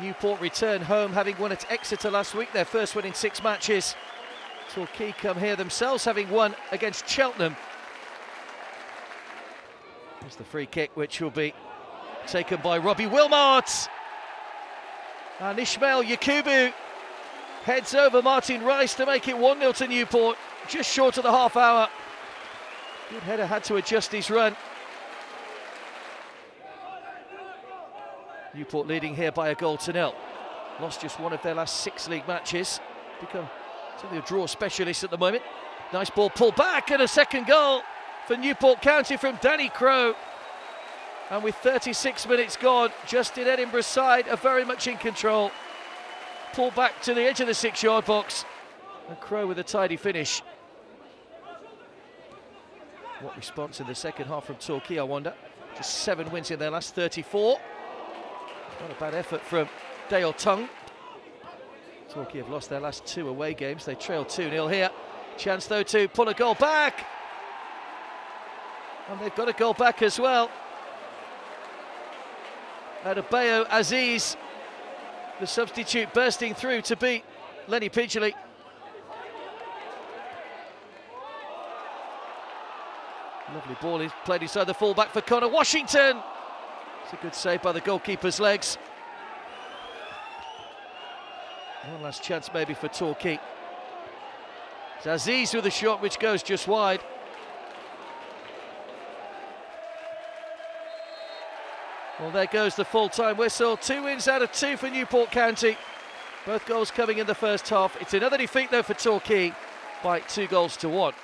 Newport return home having won at Exeter last week, their first win in six matches. Torquay come here themselves having won against Cheltenham. Here's the free kick which will be taken by Robbie Willmott. And Ismail Yakubu heads over Martin Rice to make it 1-0 to Newport, just short of the half hour. Good header had to adjust his run. Newport leading here by a goal to nil. Lost just one of their last six league matches. Become a draw specialist at the moment. Nice ball pulled back and a second goal for Newport County from Danny Crow. And with 36 minutes gone, Justin Edinburgh's side are very much in control. Pulled back to the edge of the six-yard box. And Crow with a tidy finish. What response in the second half from Torquay, I wonder. Just seven wins in their last 34. Not a bad effort from Dale Tonge. Torquay have lost their last two away games. They trail 2-0 here. Chance though to pull a goal back. And they've got a goal back as well. Adebayo Azeez, the substitute bursting through to beat Lenny Pidgley. Lovely ball, he's played inside the fullback for Connor Washington. It's a good save by the goalkeeper's legs. One last chance maybe for Torquay. It's Azeez with a shot which goes just wide. Well, there goes the full-time whistle. Two wins out of two for Newport County. Both goals coming in the first half. It's another defeat, though, for Torquay by two goals to one.